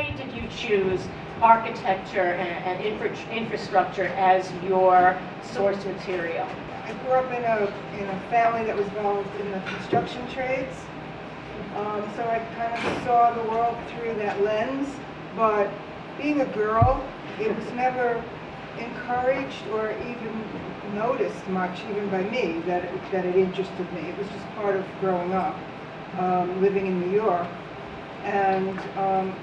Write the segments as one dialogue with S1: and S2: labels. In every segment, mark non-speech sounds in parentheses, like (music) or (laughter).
S1: why did you choose architecture and, and infra infrastructure as your source material?
S2: I grew up in a, in a family that was involved in the construction trades. Um, so I kind of saw the world through that lens. But being a girl, it was never encouraged or even noticed much, even by me, that it, that it interested me. It was just part of growing up, um, living in New York. And, um,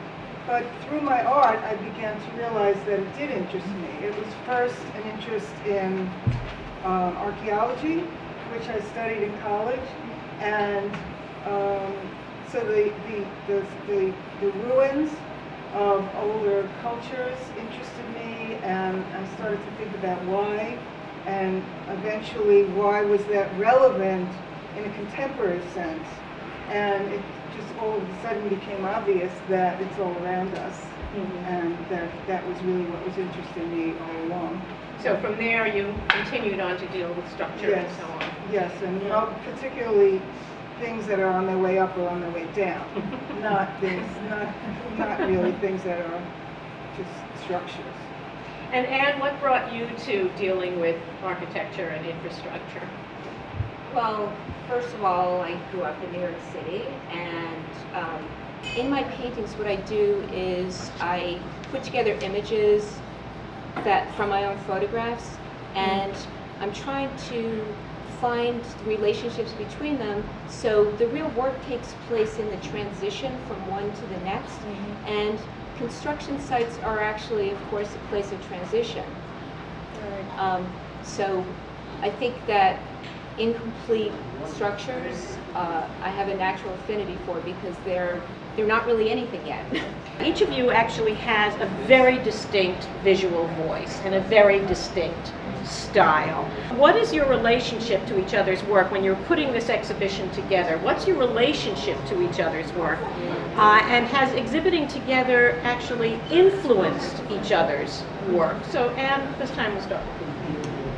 S2: but through my art, I began to realize that it did interest me. It was first an interest in um, archaeology, which I studied in college, and um, so the, the, the, the, ruins of older cultures interested me, and I started to think about why, and eventually why was that relevant in a contemporary sense. And it just all of a sudden became obvious that it's all around us,
S1: Mm -hmm.
S2: and that that was really what was interesting me all along.
S1: So from there, you continued on to deal with structure
S2: yes.
S1: and so on.
S2: Yes, and particularly things that are on their way up or on their way down, (laughs) not things, not not really things that are just structures.
S1: And Anne, what brought you to dealing with architecture and infrastructure?
S3: Well, first of all, I grew up in New York City, and um, in my paintings, what I do is I put together images that from my own photographs, and I'm trying to find relationships between them. So the real work takes place in the transition from one to the next,
S1: Mm -hmm.
S3: and construction sites are actually, of course, a place of transition.
S1: Right.
S3: Um, so I think that incomplete structures uh, I have a natural affinity for because they're they're not really anything yet. (laughs)
S1: Each of you actually has a very distinct visual voice and a very distinct style. What is your relationship to each other's work when you're putting this exhibition together? What's your relationship to each other's work? Uh, and has exhibiting together actually influenced each other's work? So Anne, this time we'll start.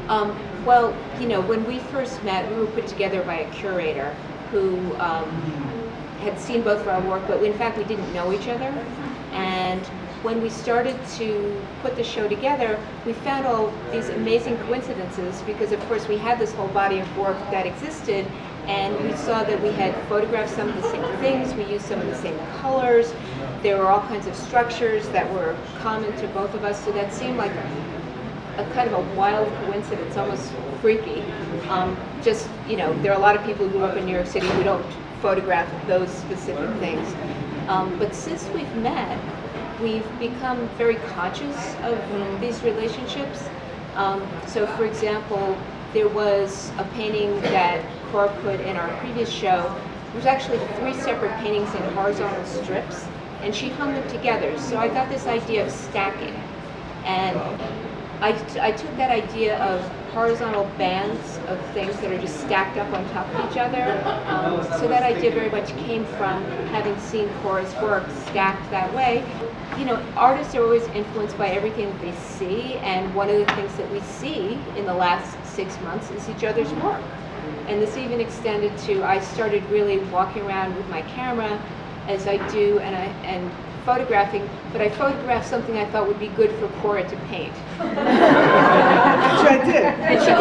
S3: Um, well, you know, when we first met, we were put together by a curator who um, had seen both of our work, but in fact we didn't know each other. And when we started to put the show together, we found all these amazing coincidences because of course we had this whole body of work that existed and we saw that we had photographed some of the same things, we used some of the same colors, there were all kinds of structures that were common to both of us, so that seemed like a, kind of a wild coincidence, almost freaky. Um, just, you know, there are a lot of people who grew up in New York City who don't photograph those specific things. Um, but since we've met, we've become very conscious of these relationships. Um, so for example, there was a painting that Cora put in our previous show. There was actually three separate paintings in horizontal strips, and she hung them together. So I got this idea of stacking. And I, I took that idea of horizontal bands of things that are just stacked up on top of each other. Um, so that idea very much came from having seen Cora's work stacked that way. You know, artists are always influenced by everything that they see, and one of the things that we see in the last six months is each other's work. And this even extended to, I started really walking around with my camera as I do, and I, and photographing, but I photographed something I thought would be good for Cora to paint.
S2: Which I did.
S3: And she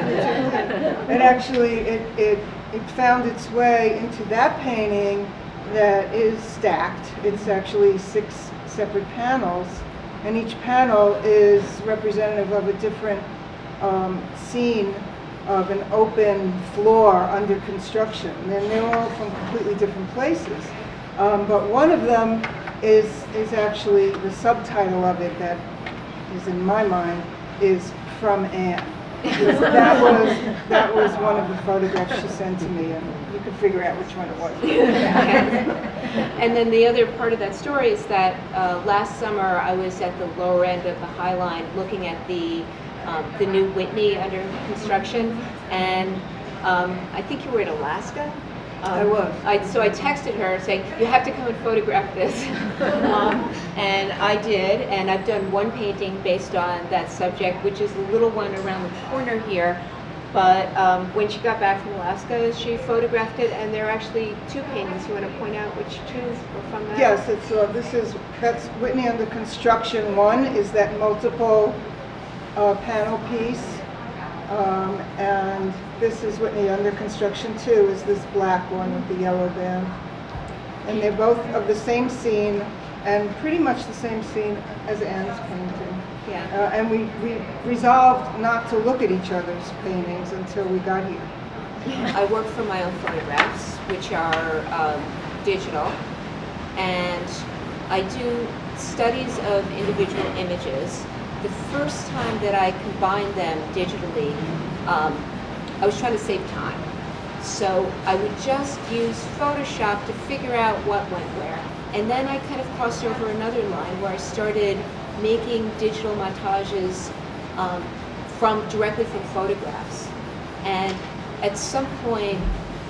S3: did. (laughs)
S2: And actually, it, it, it found its way into that painting that is stacked. It's actually six separate panels, and each panel is representative of a different um, scene of an open floor under construction. And they're all from completely different places. Um, but one of them is, is actually the subtitle of it that is in my mind is From Anne. that was that was one of the photographs she sent to me, and you could figure out which one it was. (laughs)
S3: and then the other part of that story is that uh, last summer I was at the lower end of the High Line looking at the um, the new Whitney under construction, and um, I think you were in Alaska. Um,
S2: I was.
S3: I, so I texted her saying, you have to come and photograph this. (laughs) um, and I did, and I've done one painting based on that subject, which is the little one around the corner here. But um, when she got back from Alaska, she photographed it, and there are actually two paintings. You want to point out which two were from that?
S2: Yes, it's, uh, this is, that's Whitney under construction. One is that multiple uh, panel piece. Um, And this is Whitney under construction too, is this black one with the yellow band. And they're both of the same scene and pretty much the same scene as Anne's painting.
S3: Yeah.
S2: Uh, And we, we resolved not to look at each other's paintings until we got here.
S3: I work for my own photographs, which are um, digital, and I do studies of individual images. The first time that I combined them digitally, um, I was trying to save time. So I would just use Photoshop to figure out what went where. And then I kind of crossed over another line where I started making digital montages um, from directly from photographs. And at some point,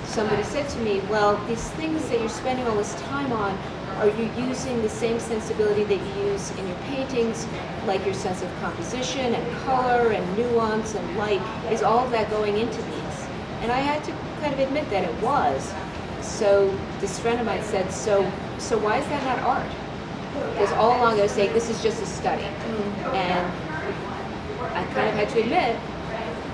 S3: somebody said to me, well, these things that you're spending all this time on, are you using the same sensibility that you use in your paintings, like your sense of composition and color and nuance and light? Is all of that going into these? And I had to kind of admit that it was. So this friend of mine said, so, so why is that not art? Because all along I was saying, this is just a study. And I kind of had to admit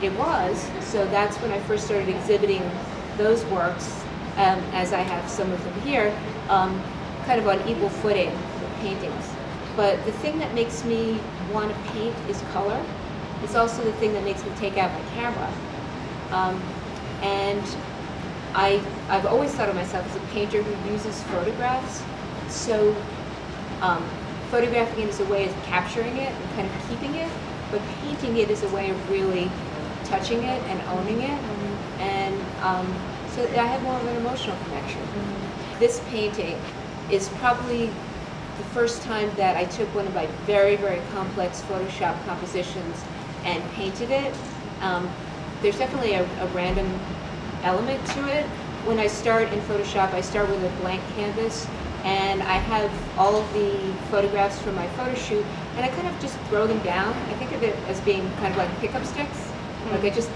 S3: it was. So that's when I first started exhibiting those works, um, as I have some of them here, um, kind of on equal footing with paintings. But the thing that makes me want to paint is color. It's also the thing that makes me take out my camera. Um, and I, I've always thought of myself as a painter who uses photographs. So um, photographing it is a way of capturing it and kind of keeping it, but painting it is a way of really touching it and owning it. And um, so I have more of an emotional connection. This painting is probably the first time that I took one of my very, very complex Photoshop compositions and painted it. Um, there's definitely a, a random element to it. When I start in Photoshop, I start with a blank canvas and I have all of the photographs from my photo shoot and I kind of just throw them down. I think of it as being kind of like pickup sticks. Like I just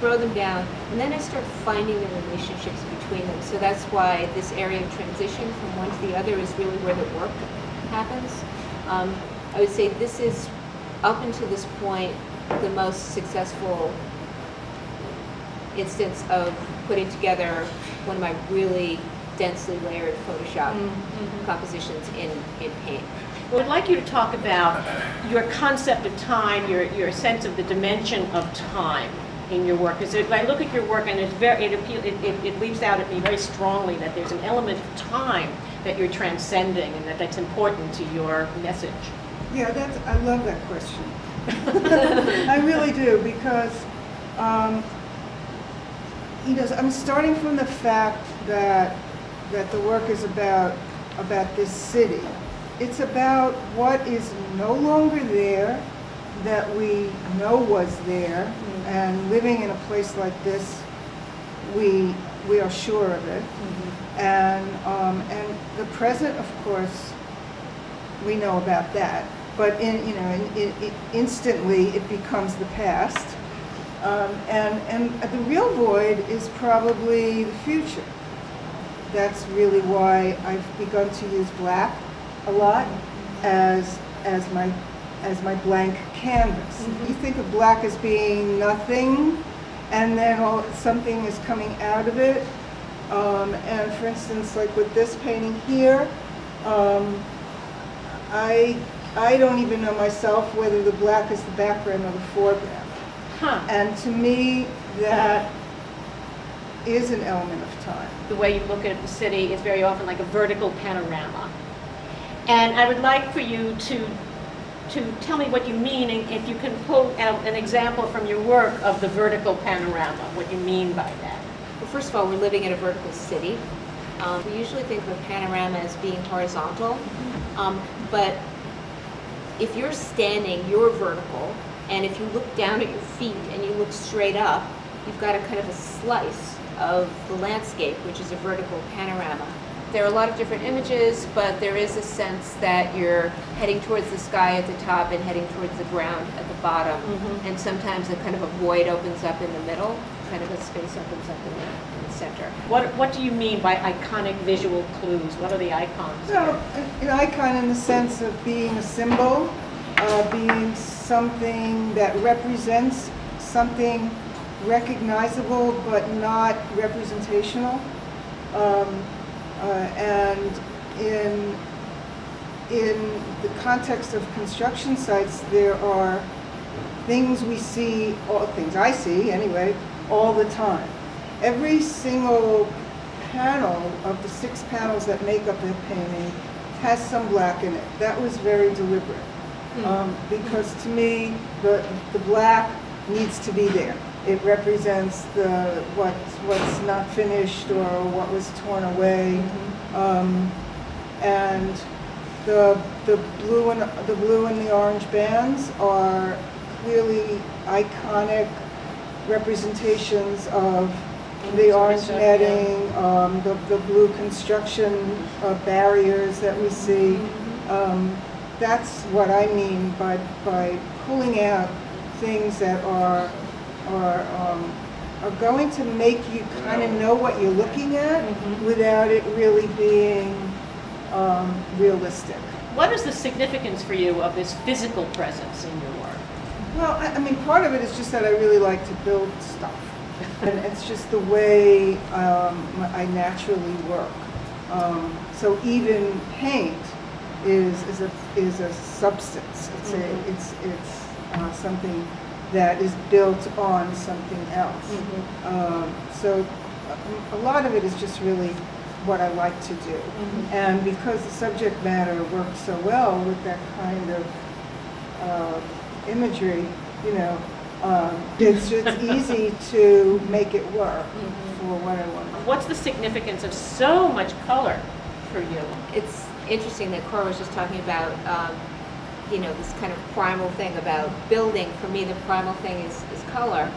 S3: throw them down and then I start finding the relationships between them. So that's why this area of transition from one to the other is really where the work happens. Um, I would say this is, up until this point, the most successful instance of putting together one of my really densely layered Photoshop compositions in, in paint.
S1: Well, I'd like you to talk about your concept of time, your, your sense of the dimension of time in your work. Because if I look at your work and it's very, it, appeal, it, it, it leaps out at me very strongly that there's an element of time that you're transcending and that that's important to your message.
S2: Yeah, that's, I love that question. (laughs) I really do, because, um, you know, I'm starting from the fact that, that the work is about, about this city. It's about what is no longer there, that we know was there, and living in a place like this, we, we are sure of it. And, um, and the present, of course, we know about that. But in, you know, in, in- instantly, it becomes the past. Um, and, and the real void is probably the future. That's really why I've begun to use black a lot as, as my, as my blank canvas. You think of black as being nothing, and then all, something is coming out of it. Um, and for instance, like with this painting here, um, I, I don't even know myself whether the black is the background or the foreground.
S1: Huh.
S2: And to me, that is an element of time.
S1: the way you look at the city is very often like a vertical panorama. And I would like for you to, to tell me what you mean, and if you can pull out an example from your work of the vertical panorama, what you mean by that.
S3: Well, first of all, we're living in a vertical city. Um, we usually think of a panorama as being horizontal, um, but if you're standing, you're vertical, and if you look down at your feet and you look straight up, you've got a kind of a slice of the landscape, which is a vertical panorama. There are a lot of different images, but there is a sense that you're heading towards the sky at the top and heading towards the ground at the bottom.
S1: Mhm.
S3: And sometimes a kind of a void opens up in the middle, kind of a space opens up in the, in the center.
S1: What, what do you mean by iconic visual clues? What are the icons?
S2: So, an icon in the sense of being a symbol, uh, being something that represents something recognizable but not representational. Um, and in, in the context of construction sites, there are things we see, all things I see anyway, all the time. Every single panel of the six panels that make up the painting has some black in it. That was very deliberate. Um, because to me, the, the black needs to be there. It represents the, what, what's not finished or what was torn away. Um, and the, the blue and, the blue and the orange bands are clearly iconic representations of the orange netting, um, the, the blue construction uh, barriers that we see. Um, that's what I mean by, by pulling out things that are, are, um, are going to make you kind of know what you're looking at
S1: Mhm.
S2: without it really being um, realistic.
S1: What is the significance for you of this physical presence in your work?
S2: Well, I, I mean, part of it is just that I really like to build stuff. (laughs) And it's just the way um, I naturally work. Um, so even paint is, is a, is a substance. It's
S1: Mhm.
S2: a, it's, it's uh, something that is built on something else. Um, so a, a lot of it is just really what I like to do.
S1: Mhm.
S2: And because the subject matter works so well with that kind of uh, imagery, you know, um, it's, it's (laughs) easy to make it work for what I want.
S1: What's the significance of so much color for you?
S3: It's interesting that Cora was just talking about, um, you know, this kind of primal thing about building. For me, the primal thing is, is color.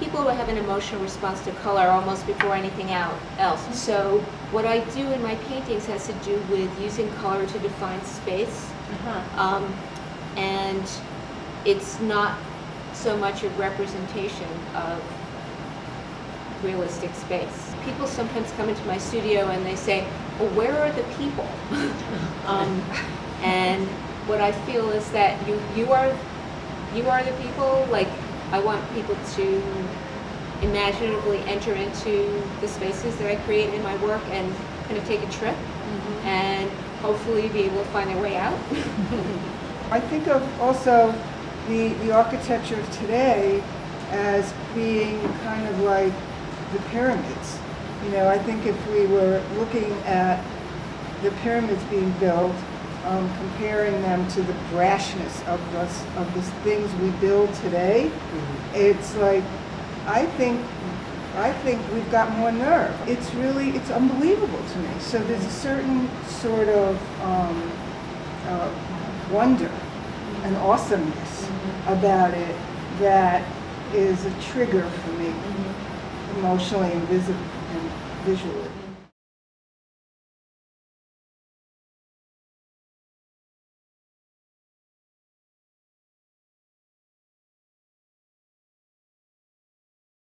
S3: People who have an emotional response to color almost before anything out, else. So what I do in my paintings has to do with using color to define space.
S1: Uh-huh.
S3: Um, and it's not so much a representation of realistic space. People sometimes come into my studio and they say, well, where are the people? (laughs) um, and what I feel is that you, you are you are the people. Like I want people to imaginatively enter into the spaces that I create in my work and kind of take a trip mm-hmm. and hopefully be able to find their way out. (laughs)
S2: I think of also the, the architecture of today as being kind of like the pyramids. You know, I think if we were looking at the pyramids being built, um, comparing them to the brashness of this, of the things we build today, it's like, I think, I think we've got more nerve. It's really, it's unbelievable to me. So there's a certain sort of um, uh, wonder and awesomeness about it that is a trigger for me emotionally and, and visually.